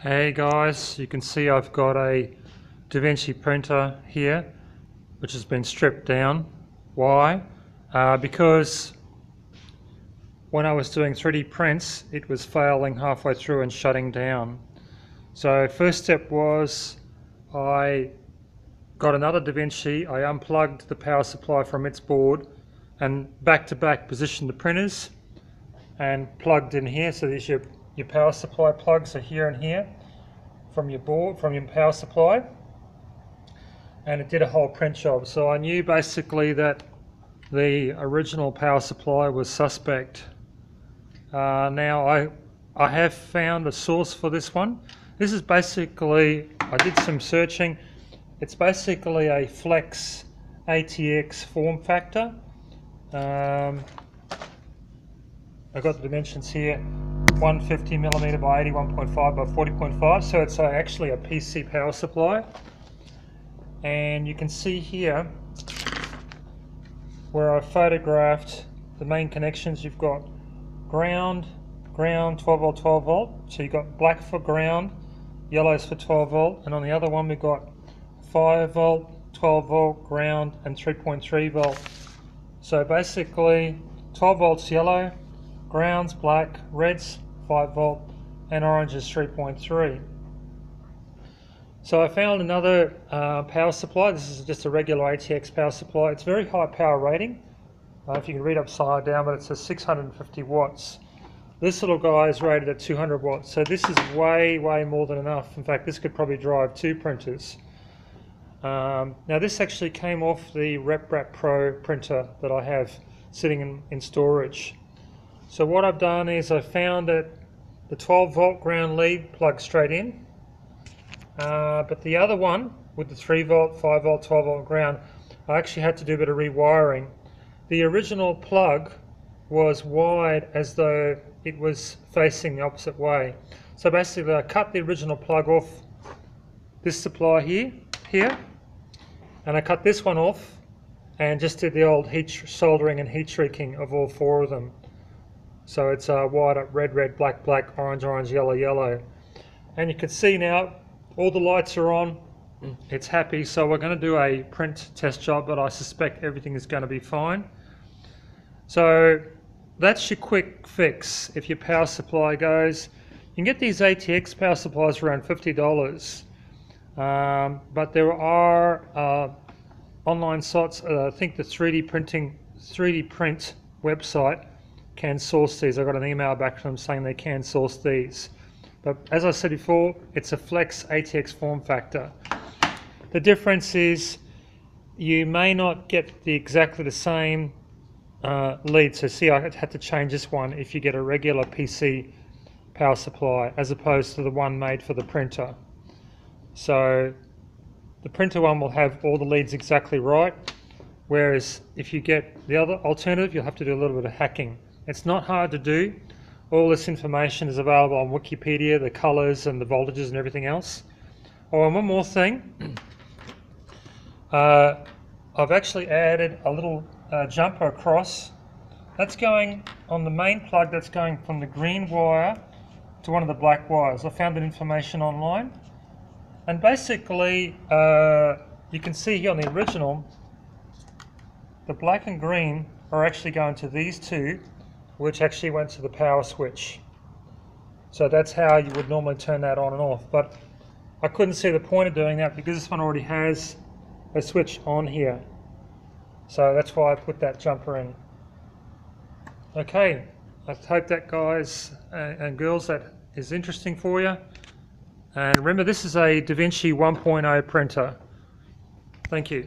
Hey guys, you can see I've got a DaVinci printer here which has been stripped down. Why? Uh, because when I was doing 3D prints it was failing halfway through and shutting down. So first step was I got another DaVinci, I unplugged the power supply from its board and back to back positioned the printers and plugged in here so there's your, your power supply plugs are here and here from your board, from your power supply and it did a whole print job. So I knew basically that the original power supply was suspect. Uh, now I, I have found a source for this one. This is basically, I did some searching, it's basically a flex ATX form factor. Um, I've got the dimensions here 150 millimeter by 81.5 by 40.5 so it's uh, actually a PC power supply. And you can see here where I photographed the main connections. You've got ground ground 12 volt 12 volt. So you've got black for ground yellows for 12 volt. And on the other one we've got 5 volt 12 volt ground and 3.3 volt. So basically 12 volts yellow grounds black reds 5 volt and orange is 3.3 so I found another uh, power supply. This is just a regular ATX power supply. It's very high power rating. Uh, if you can read upside down, but it says 650 watts. This little guy is rated at 200 watts. So this is way, way more than enough. In fact, this could probably drive two printers. Um, now this actually came off the RepRap Pro printer that I have sitting in, in storage. So what I've done is I found that the 12 volt ground lead plugs straight in uh, but the other one with the 3 volt, 5 volt, 12 volt ground, I actually had to do a bit of rewiring. The original plug was wide as though it was facing the opposite way. So basically I cut the original plug off this supply here, here, and I cut this one off and just did the old heat soldering and heat shrinking of all four of them. So it's uh, white, red, red, black, black, orange, orange, yellow, yellow. And you can see now all the lights are on. It's happy, so we're going to do a print test job, but I suspect everything is going to be fine. So that's your quick fix if your power supply goes. You can get these ATX power supplies around $50, um, but there are uh, online sites, uh, I think the 3D printing, 3D print website can source these. I got an email back from them saying they can source these. But as I said before, it's a flex ATX form factor. The difference is you may not get the exactly the same uh, lead. So see, I had to change this one if you get a regular PC power supply as opposed to the one made for the printer. So the printer one will have all the leads exactly right, whereas if you get the other alternative, you'll have to do a little bit of hacking. It's not hard to do. All this information is available on Wikipedia, the colours and the voltages and everything else. Oh, and one more thing. Uh, I've actually added a little uh, jumper across. That's going on the main plug that's going from the green wire to one of the black wires. I found that information online. And basically, uh, you can see here on the original, the black and green are actually going to these two which actually went to the power switch. So that's how you would normally turn that on and off. But I couldn't see the point of doing that because this one already has a switch on here. So that's why I put that jumper in. Okay, I hope that guys and girls that is interesting for you. And remember this is a DaVinci 1.0 printer. Thank you.